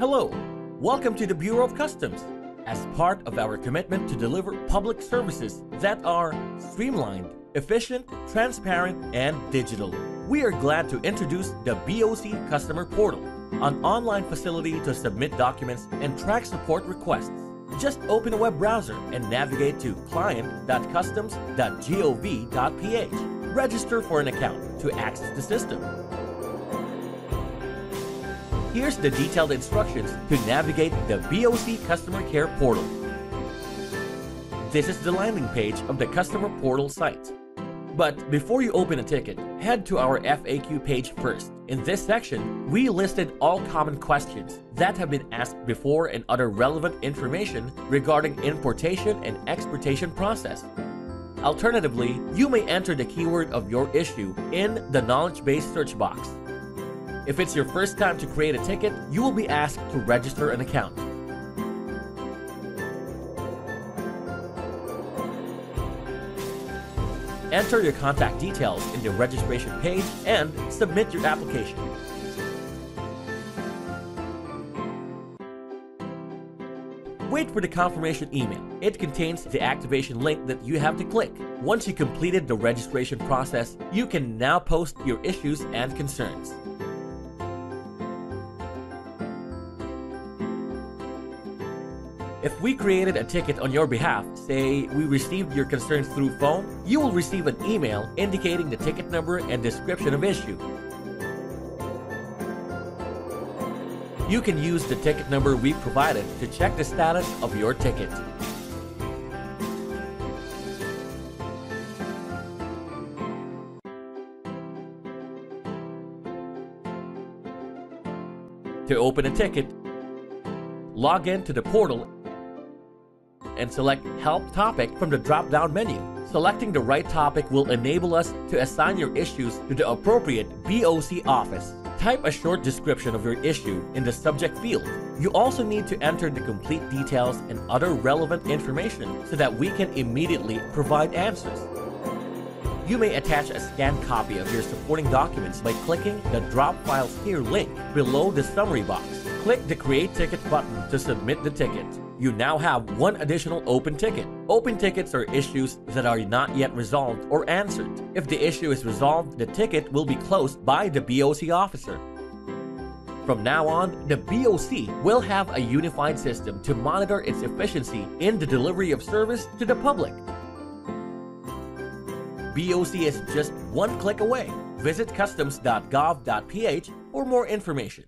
Hello, welcome to the Bureau of Customs. As part of our commitment to deliver public services that are streamlined, efficient, transparent, and digital, we are glad to introduce the BOC Customer Portal, an online facility to submit documents and track support requests. Just open a web browser and navigate to client.customs.gov.ph. Register for an account to access the system. Here's the detailed instructions to navigate the BOC Customer Care Portal. This is the landing page of the Customer Portal site. But before you open a ticket, head to our FAQ page first. In this section, we listed all common questions that have been asked before and other relevant information regarding importation and exportation process. Alternatively, you may enter the keyword of your issue in the knowledge base search box. If it's your first time to create a ticket, you will be asked to register an account. Enter your contact details in the registration page and submit your application. Wait for the confirmation email. It contains the activation link that you have to click. Once you completed the registration process, you can now post your issues and concerns. If we created a ticket on your behalf, say we received your concerns through phone, you will receive an email indicating the ticket number and description of issue. You can use the ticket number we provided to check the status of your ticket. To open a ticket, log in to the portal and select Help Topic from the drop-down menu. Selecting the right topic will enable us to assign your issues to the appropriate BOC office. Type a short description of your issue in the subject field. You also need to enter the complete details and other relevant information so that we can immediately provide answers. You may attach a scanned copy of your supporting documents by clicking the Drop Files Here link below the summary box. Click the Create Ticket button to submit the ticket. You now have one additional open ticket. Open tickets are issues that are not yet resolved or answered. If the issue is resolved, the ticket will be closed by the BOC officer. From now on, the BOC will have a unified system to monitor its efficiency in the delivery of service to the public. BOC is just one click away. Visit customs.gov.ph for more information.